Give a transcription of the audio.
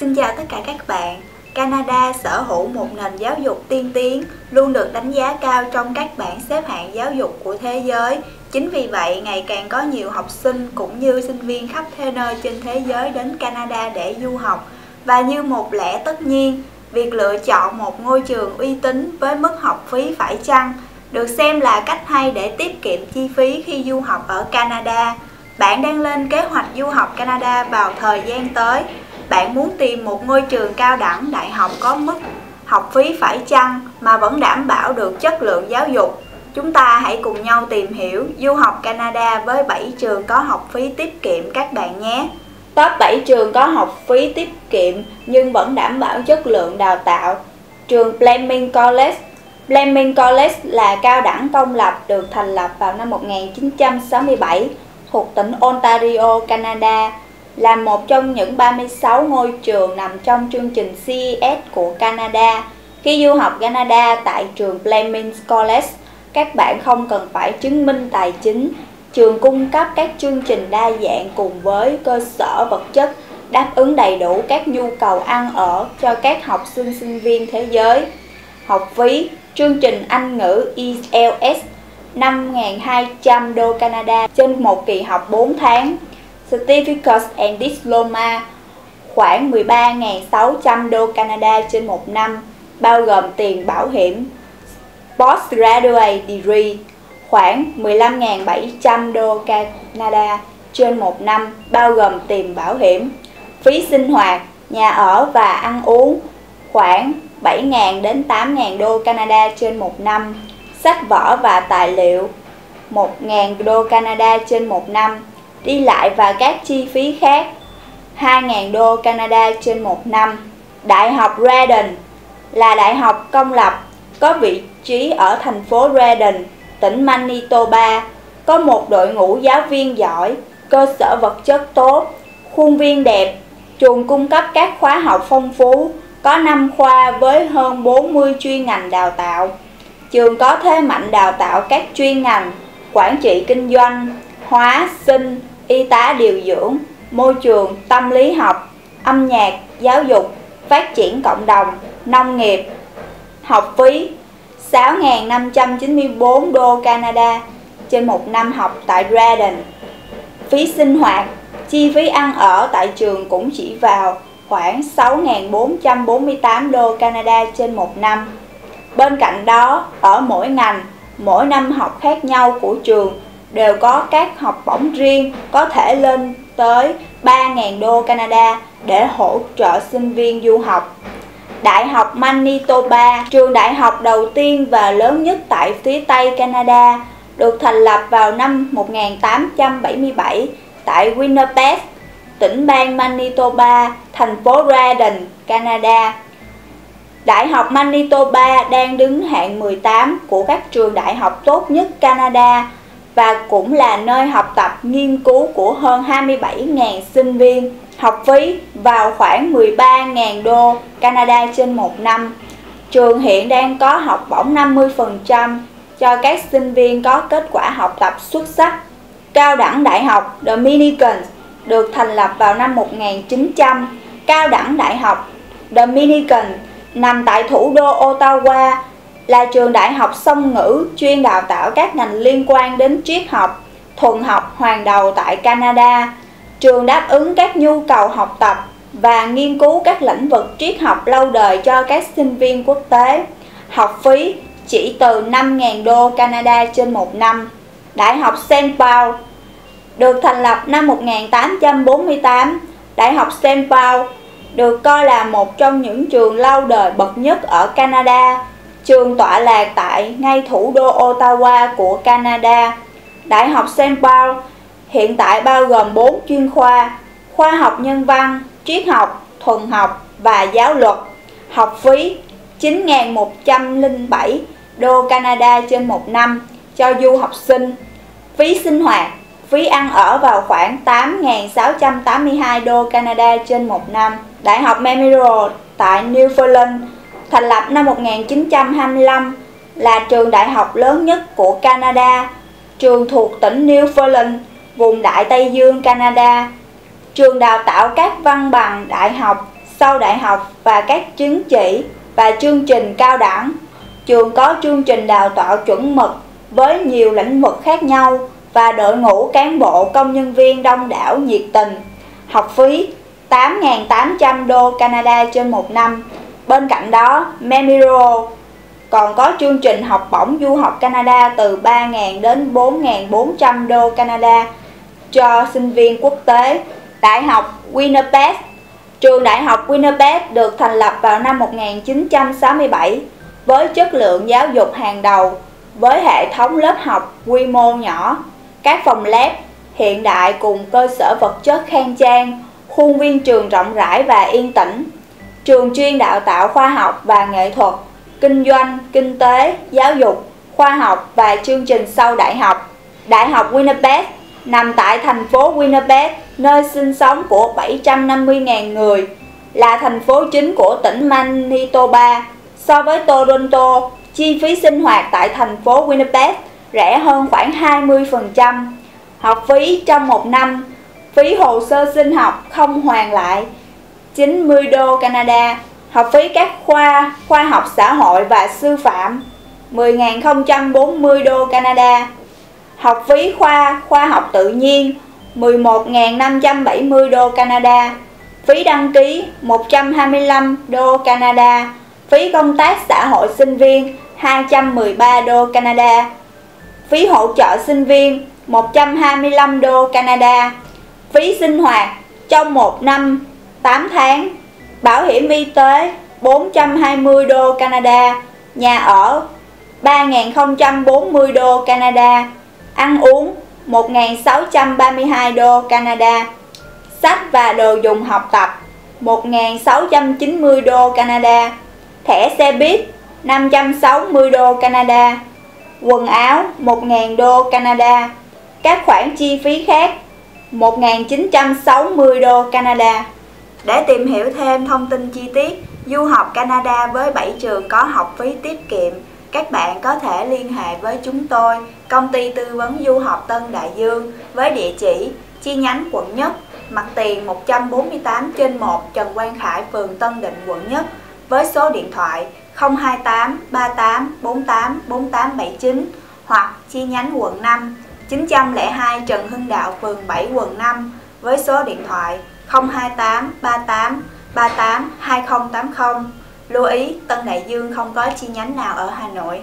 Xin chào tất cả các bạn. Canada sở hữu một nền giáo dục tiên tiến, luôn được đánh giá cao trong các bảng xếp hạng giáo dục của thế giới. Chính vì vậy, ngày càng có nhiều học sinh cũng như sinh viên khắp thế nơi trên thế giới đến Canada để du học. Và như một lẽ tất nhiên, việc lựa chọn một ngôi trường uy tín với mức học phí phải chăng được xem là cách hay để tiết kiệm chi phí khi du học ở Canada. Bạn đang lên kế hoạch du học Canada vào thời gian tới. Bạn muốn tìm một ngôi trường cao đẳng đại học có mức học phí phải chăng mà vẫn đảm bảo được chất lượng giáo dục. Chúng ta hãy cùng nhau tìm hiểu du học Canada với 7 trường có học phí tiết kiệm các bạn nhé. Top 7 trường có học phí tiết kiệm nhưng vẫn đảm bảo chất lượng đào tạo. Trường Fleming College Fleming College là cao đẳng công lập được thành lập vào năm 1967 thuộc tỉnh Ontario, Canada, là một trong những 36 ngôi trường nằm trong chương trình CES của Canada. Khi du học Canada tại trường Fleming College, các bạn không cần phải chứng minh tài chính. Trường cung cấp các chương trình đa dạng cùng với cơ sở vật chất đáp ứng đầy đủ các nhu cầu ăn ở cho các học sinh sinh viên thế giới. Học phí, chương trình Anh ngữ ELS 5.200 đô Canada trên một kỳ học 4 tháng. Certificate and Diploma khoảng 13.600 đô Canada trên một năm, bao gồm tiền bảo hiểm. Postgraduate Degree khoảng 15.700 đô Canada trên một năm, bao gồm tiền bảo hiểm. Phí sinh hoạt, nhà ở và ăn uống khoảng 7.000 đến 8.000 đô Canada trên một năm sách vở và tài liệu 1.000 đô Canada trên một năm, đi lại và các chi phí khác 2.000 đô Canada trên một năm. Đại học Redden là đại học công lập có vị trí ở thành phố Redden, tỉnh Manitoba, có một đội ngũ giáo viên giỏi, cơ sở vật chất tốt, khuôn viên đẹp, trường cung cấp các khóa học phong phú, có 5 khoa với hơn 40 chuyên ngành đào tạo. Trường có thế mạnh đào tạo các chuyên ngành quản trị kinh doanh, hóa, sinh, y tá điều dưỡng, môi trường, tâm lý học, âm nhạc, giáo dục, phát triển cộng đồng, nông nghiệp. Học phí 6.594 đô Canada trên một năm học tại Dresden. Phí sinh hoạt, chi phí ăn ở tại trường cũng chỉ vào khoảng 6.448 đô Canada trên một năm. Bên cạnh đó, ở mỗi ngành, mỗi năm học khác nhau của trường đều có các học bổng riêng có thể lên tới 3.000 đô Canada để hỗ trợ sinh viên du học. Đại học Manitoba, trường đại học đầu tiên và lớn nhất tại phía Tây Canada, được thành lập vào năm 1877 tại Winnipeg, tỉnh bang Manitoba, thành phố Redden, Canada. Đại học Manitoba đang đứng hạng 18 của các trường đại học tốt nhất Canada và cũng là nơi học tập nghiên cứu của hơn 27.000 sinh viên. Học phí vào khoảng 13.000 đô Canada trên một năm. Trường hiện đang có học bổng 50% cho các sinh viên có kết quả học tập xuất sắc. Cao đẳng Đại học Dominican được thành lập vào năm 1900. Cao đẳng Đại học Dominican nằm tại thủ đô Ottawa, là trường đại học song ngữ chuyên đào tạo các ngành liên quan đến triết học, thuần học hoàng đầu tại Canada. Trường đáp ứng các nhu cầu học tập và nghiên cứu các lĩnh vực triết học lâu đời cho các sinh viên quốc tế. Học phí chỉ từ 5.000 đô Canada trên một năm. Đại học St. Paul được thành lập năm 1848. Đại học St. Paul được coi là một trong những trường lâu đời bậc nhất ở Canada. Trường tọa lạc tại ngay thủ đô Ottawa của Canada. Đại học St. Paul hiện tại bao gồm 4 chuyên khoa, khoa học nhân văn, triết học, thuần học và giáo luật. Học phí 9.107 đô Canada trên một năm cho du học sinh. Phí sinh hoạt, phí ăn ở vào khoảng 8.682 đô Canada trên một năm. Đại học Memorial tại Newfoundland thành lập năm 1925 là trường đại học lớn nhất của Canada, trường thuộc tỉnh Newfoundland, vùng Đại Tây Dương Canada. Trường đào tạo các văn bằng đại học sau đại học và các chứng chỉ và chương trình cao đẳng. Trường có chương trình đào tạo chuẩn mực với nhiều lĩnh vực khác nhau và đội ngũ cán bộ công nhân viên đông đảo nhiệt tình. Học phí 8.800 đô Canada trên một năm. Bên cạnh đó, Memiro còn có chương trình học bổng du học Canada từ 3.000 đến 4.400 đô Canada cho sinh viên quốc tế. Đại học Winnipeg Trường Đại học Winnipeg được thành lập vào năm 1967 với chất lượng giáo dục hàng đầu, với hệ thống lớp học quy mô nhỏ, các phòng lab hiện đại cùng cơ sở vật chất khang trang, khuôn viên trường rộng rãi và yên tĩnh. Trường chuyên đào tạo khoa học và nghệ thuật, kinh doanh, kinh tế, giáo dục, khoa học và chương trình sau đại học. Đại học Winnipeg nằm tại thành phố Winnipeg, nơi sinh sống của 750.000 người, là thành phố chính của tỉnh Manitoba. So với Toronto, chi phí sinh hoạt tại thành phố Winnipeg rẻ hơn khoảng 20%. Học phí trong một năm, phí hồ sơ sinh học không hoàn lại 90 đô Canada, học phí các khoa khoa học xã hội và sư phạm 10.040 đô Canada, học phí khoa khoa học tự nhiên 11.570 đô Canada, phí đăng ký 125 đô Canada, phí công tác xã hội sinh viên 213 đô Canada, phí hỗ trợ sinh viên 125 đô Canada, phí sinh hoạt trong một năm 8 tháng, bảo hiểm y tế 420 đô Canada, nhà ở 3.040 đô Canada, ăn uống 1.632 đô Canada, sách và đồ dùng học tập 1.690 đô Canada, thẻ xe buýt 560 đô Canada, quần áo 1.000 đô Canada, các khoản chi phí khác 1.960 đô Canada. Để tìm hiểu thêm thông tin chi tiết, du học Canada với 7 trường có học phí tiết kiệm, các bạn có thể liên hệ với chúng tôi, công ty tư vấn du học Tân Đại Dương với địa chỉ chi nhánh quận Nhất, mặt tiền 148 trên 1 Trần Quang Khải, phường Tân Định, quận Nhất với số điện thoại 028 38 48 4879 hoặc chi nhánh quận 5 902 Trần Hưng Đạo, phường 7, quận 5 với số điện thoại 028 38 38 2080. Lưu ý, Tân Đại Dương không có chi nhánh nào ở Hà Nội.